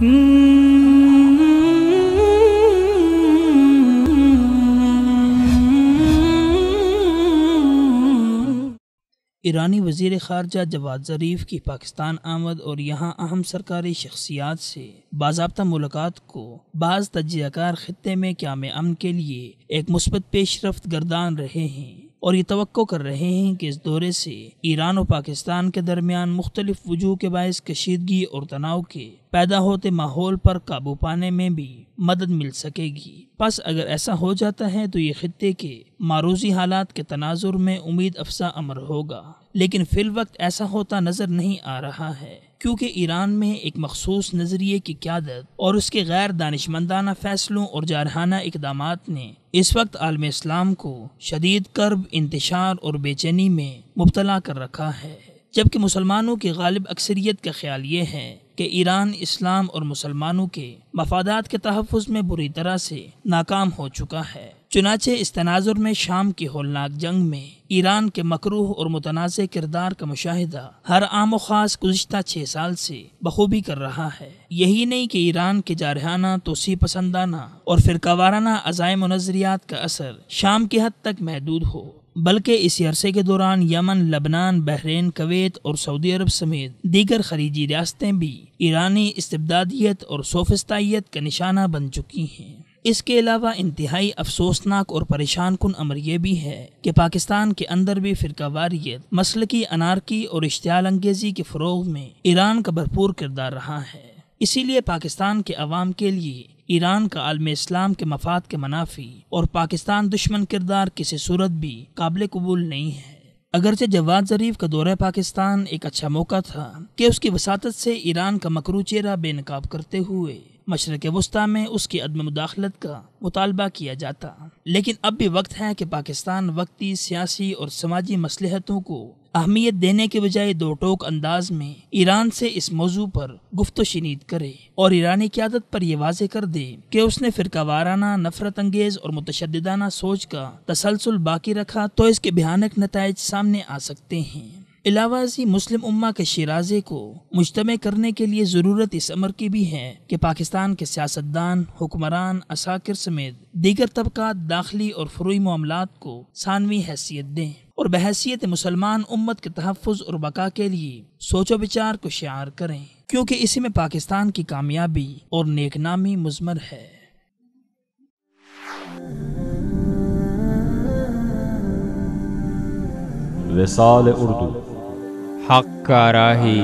Mm-hmm. ایرانی وزیر خارجہ جواد ظریف کی پاکستان آمد اور یہاں اہم سرکاری شخصیات سے باضابطہ ملاقات کو بعض تجزیہ کار خطے میں قیام امن کے لیے ایک مثبت پیش رفت گردان رہے ہیں۔ اور یہ توقع کر رہے ہیں کہ اس دورے سے ایران و پاکستان کے درمیان مختلف وجوہ کے باعث کشیدگی اور تناؤ کے پیدا ہوتے ماحول پر قابو پانے میں بھی مدد مل سکے گی۔ پس اگر ایسا ہو جاتا ہے تو یہ خطے کے معروضی حالات کے تناظر میں امید افزا امر ہوگا۔ لیکن فی الوقت ایسا ہوتا نظر نہیں آ رہا ہے۔ کیونکہ ایران میں ایک مخصوص نظریے کی قیادت اور اس کے غیر دانش مندانہ فیصلوں اور جارحانہ اقدامات نے اس وقت عالم اسلام کو شدید کرب انتشار اور بے چینی میں مبتلا کر رکھا ہے۔ جبکہ مسلمانوں کی غالب اکثریت کا خیال یہ ہے کہ ایران اسلام اور مسلمانوں کے مفادات کے تحفظ میں بری طرح سے ناکام ہو چکا ہے۔ چنانچہ اس تناظر میں شام کی ہولناک جنگ میں ایران کے مکروح اور متنازع کردار کا مشاہدہ ہر عام و خاص گزشتہ چھ سال سے بخوبی کر رہا ہے۔ یہی نہیں کہ ایران کے جارحانہ توسیع پسندانہ اور فرقہ وارانہ عزائم و نظریات کا اثر شام کی حد تک محدود ہو، بلکہ اسی عرصے کے دوران یمن، لبنان، بحرین، کویت اور سعودی عرب سمیت دیگر خلیجی ریاستیں بھی ایرانی استبدادیت اور صوفستائیت کا نشانہ بن چکی ہیں۔ اس کے علاوہ انتہائی افسوسناک اور پریشان کن امر یہ بھی ہے کہ پاکستان کے اندر بھی فرقہ واریت، مسلکی انارکی اور اشتعال انگیزی کے فروغ میں ایران کا بھرپور کردار رہا ہے۔ اسی لیے پاکستان کے عوام کے لیے ایران کا عالم اسلام کے مفاد کے منافی اور پاکستان دشمن کردار کسی صورت بھی قابل قبول نہیں ہے۔ اگرچہ جواد ظریف کا دورہ پاکستان ایک اچھا موقع تھا کہ اس کی وساطت سے ایران کا مکرو چہرہ بے نقاب کرتے ہوئے مشرق وسطی میں اس کی عدم مداخلت کا مطالبہ کیا جاتا۔ لیکن اب بھی وقت ہے کہ پاکستان وقتی، سیاسی اور سماجی مصلحتوں کو اہمیت دینے کے بجائے دو ٹوک انداز میں ایران سے اس موضوع پر گفت و شنید کرے اور ایرانی قیادت پر یہ واضح کر دے کہ اس نے فرقہ وارانہ نفرت انگیز اور متشددانہ سوچ کا تسلسل باقی رکھا تو اس کے بھیانک نتائج سامنے آ سکتے ہیں۔ علاوہ ازی مسلم امہ کے شیرازے کو مجتمع کرنے کے لیے ضرورت اس امر کی بھی ہے کہ پاکستان کے سیاستدان، حکمران اساکر سمیت دیگر طبقات داخلی اور فروئی معاملات کو ثانوی حیثیت دیں اور بحیثیت مسلمان امت کے تحفظ اور بقا کے لیے سوچ و بچار کو شعار کریں، کیونکہ اسی میں پاکستان کی کامیابی اور نیک نامی مزمر ہے۔ وصال اردو حق کا راہی۔